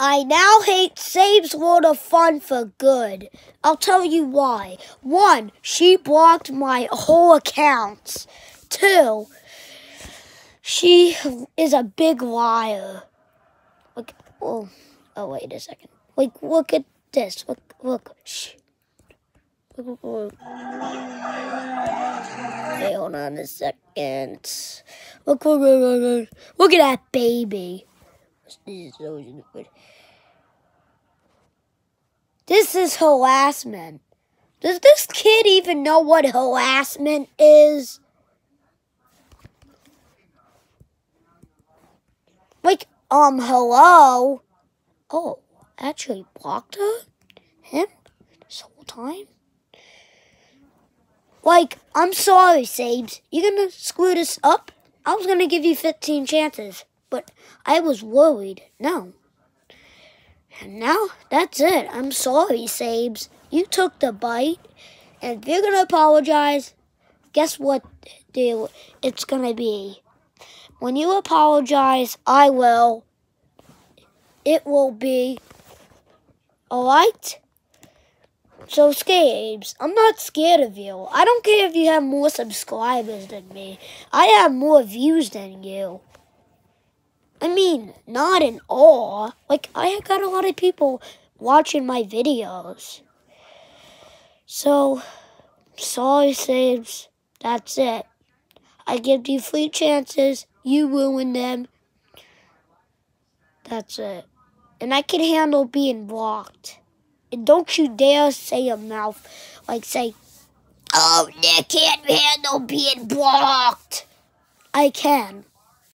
I now hate Sabe's World of Fun for good. I'll tell you why. One, she blocked my whole accounts. Two, she is a big liar. Look, oh, oh, wait a second. Like, look at this. Look, look. Shh. Hold on a second. Look, look, look, look, look. Look at that baby. This is so stupid. This is harassment. Does this kid even know what harassment is? Like, um, hello? Oh, actually blocked her? Him? This whole time? Like, I'm sorry, Sabes. You're gonna screw this up? I was gonna give you 15 chances, but I was worried. No. And now, that's it. I'm sorry, Sabes. You took the bite, and if you're gonna apologize, guess what deal it's gonna be? When you apologize, I will. It will be. Alright? So, Scabes, I'm not scared of you. I don't care if you have more subscribers than me. I have more views than you. Mean, not in all. Like, I got a lot of people watching my videos. So, sorry, Sabes. That's it. I give you three chances. You ruin them. That's it. And I can handle being blocked. And don't you dare say a mouth like say, Oh, Nick can't handle being blocked. I can.